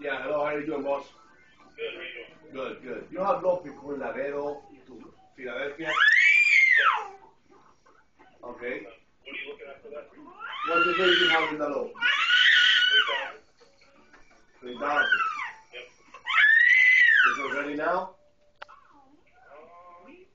Yeah, hello, how are you doing, boss? Good, how you doing? Good, good. You know how people in Laredo to Philadelphia? Okay. What are you looking at for that? What's the thing you have in Laredo? $3,000. $3,000. Yep. Is it ready now?